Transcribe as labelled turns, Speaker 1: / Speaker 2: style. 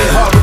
Speaker 1: it hard.